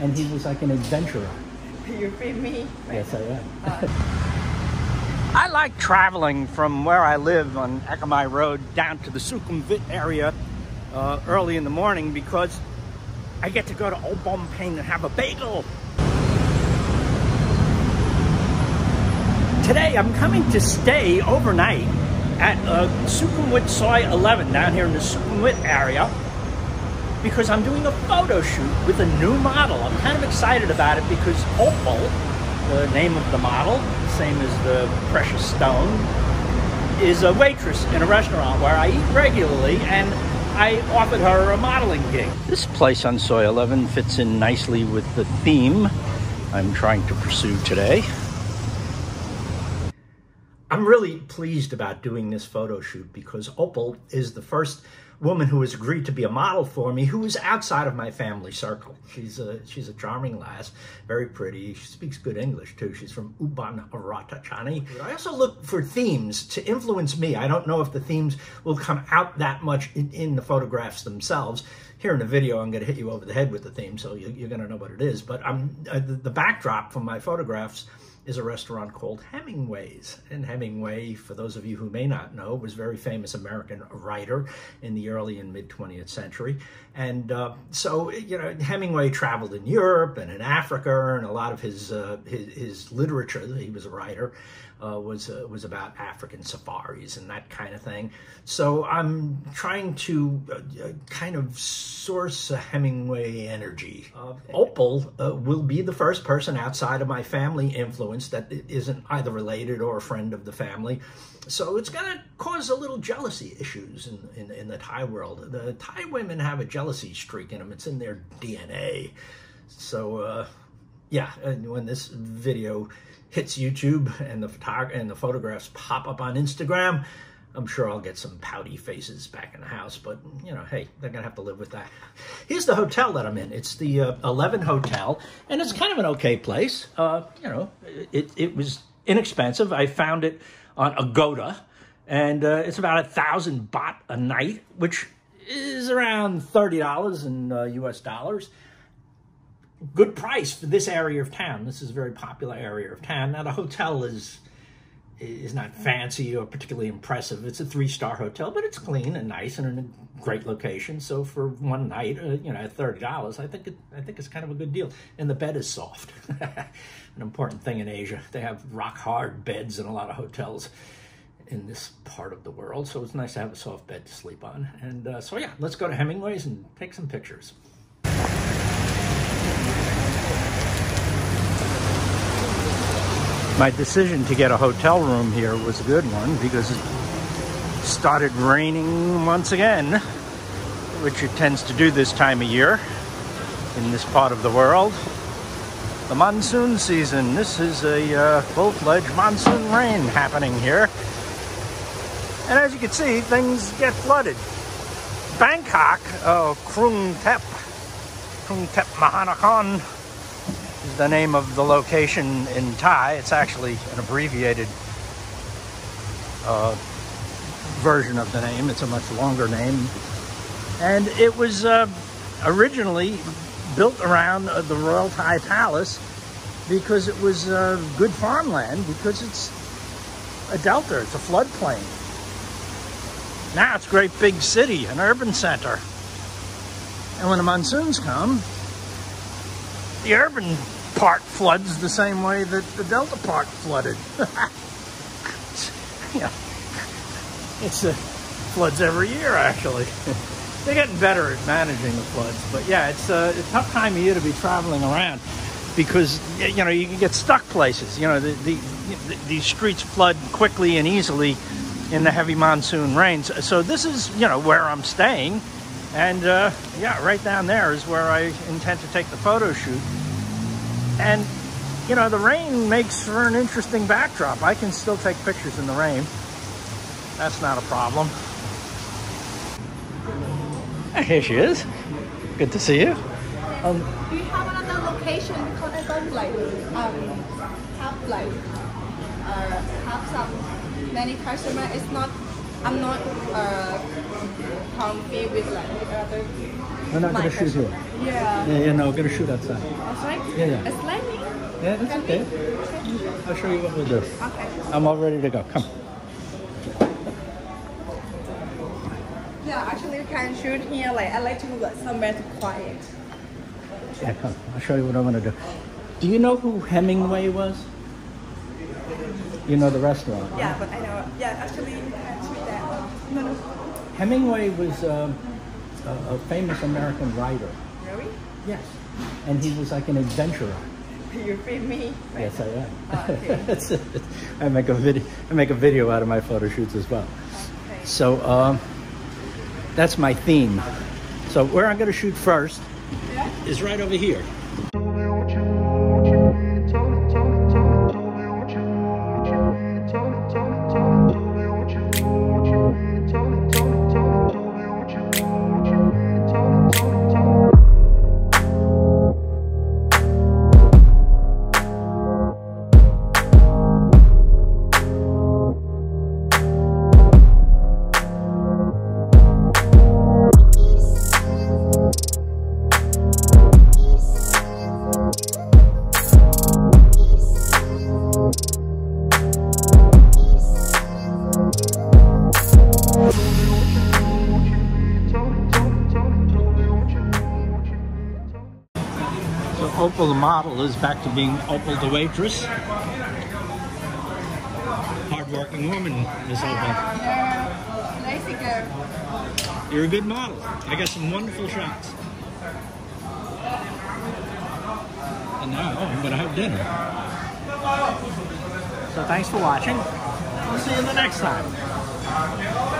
and he was like an adventurer. You film me? Yes, I am. I like traveling from where I live on Akamai Road down to the Sukhumvit area uh, early in the morning because I get to go to Old Phnom Penh and have a bagel. Today I'm coming to stay overnight at uh, Sukhumvit Soi 11 down here in the Sukhumvit area because I'm doing a photo shoot with a new model. I'm kind of excited about it because Opal, the name of the model, same as the precious stone, is a waitress in a restaurant where I eat regularly and I offered her a modeling gig. This place on Soi 11 fits in nicely with the theme I'm trying to pursue today. I'm really pleased about doing this photo shoot because Opal is the first woman who has agreed to be a model for me who is outside of my family circle. She's a she's a charming lass, very pretty. She speaks good English too. She's from Ubon Ratchathani. I also look for themes to influence me. I don't know if the themes will come out that much in, in the photographs themselves. Here in the video, I'm going to hit you over the head with the theme, so you, are going to know what it is. But I'm uh, the, the backdrop for my photographs is a restaurant called Hemingway's. And Hemingway, for those of you who may not know, was a very famous American writer in the early and mid 20th century. And uh, so, you know, Hemingway traveled in Europe and in Africa, and a lot of his uh, his, his, literature, he was a writer, uh, was uh, was about African safaris and that kind of thing. So I'm trying to uh, uh, kind of source a Hemingway energy. Opal will be the first person outside of my family influence that isn't either related or a friend of the family. So it's going to cause a little jealousy issues in, in, in the Thai world. The Thai women have a jealousy streak in them. It's in their DNA. So, uh, yeah, and when this video hits YouTube and the photog- and the photographs pop up on Instagram, I'm sure I'll get some pouty faces back in the house, but you know, hey, they're gonna have to live with that. Here's the hotel that I'm in. It's the uh, 11 Hotel, and it's kind of an okay place. Uh, you know, it it was inexpensive. I found it on Agoda, and uh, it's about a thousand baht a night, which is around thirty dollars in U.S. Uh, dollars. Good price for this area of town. This is a very popular area of town. Now the hotel is is not fancy or particularly impressive. It's a three-star hotel, but it's clean and nice and in a great location. So for one night, uh, you know, at thirty dollars, I think it, I think it's kind of a good deal. And the bed is soft. An important thing in Asia, they have rock-hard beds in a lot of hotels in this part of the world. So it's nice to have a soft bed to sleep on. And uh, so yeah, let's go to Hemingway's and take some pictures. My decision to get a hotel room here was a good one because it started raining once again, which it tends to do this time of year in this part of the world. The monsoon season. This is a uh, full-fledged monsoon rain happening here. And as you can see, things get flooded. Bangkok, oh, Krung Thep, Krung Thep Mahanakhon is the name of the location in Thai. It's actually an abbreviated uh, version of the name. It's a much longer name. And it was uh, originally built around uh, the Royal Thai Palace because it was uh, good farmland because it's a delta, it's a floodplain. Now it's a great big city, an urban center. And when the monsoons come, the urban part floods the same way that the Delta part flooded. yeah, it's uh, floods every year actually. They're getting better at managing the floods, but yeah, it's uh, a tough time of year to be traveling around because you know you can get stuck places. You know the, the, the these streets flood quickly and easily in the heavy monsoon rains. So this is you know where I'm staying and uh, yeah, right down there is where I intend to take the photo shoot. And, you know, the rain makes for an interesting backdrop. I can still take pictures in the rain. That's not a problem. Here she is. Good to see you. Um, Do you have another location because I don't like um, have like uh, have some many customers. It's not I'm not uh, comfy with like other. We're not going to shoot here. Yeah. Yeah, yeah, no, we're gonna shoot outside. That's right. Yeah, yeah. It's lightning. Yeah, that's Can okay. we? I'll show you what we'll do. Okay. I'm all ready to go. Come. Yeah, actually you can shoot here. Like I like to go somewhere to quiet. Yeah, come. I'll show you what I'm gonna do. Do you know who Hemingway was? You know the restaurant. right? Yeah, but I know. Yeah, actually you can shoot that. No, no. Hemingway was um, a, a famous American writer. Really? Yes. And he was like an adventurer. You film me? Yes, I am. Ah, okay. I make a video. I make a video out of my photo shoots as well. Okay. So um, that's my theme. So where I'm going to shoot first Yeah. is right over here. The model is back to being Opal the waitress. Hardworking woman, Miss Opal. Lazy girl. You're a good model. I got some wonderful shots. And now I'm gonna have dinner. So thanks for watching. We'll see you in the next time.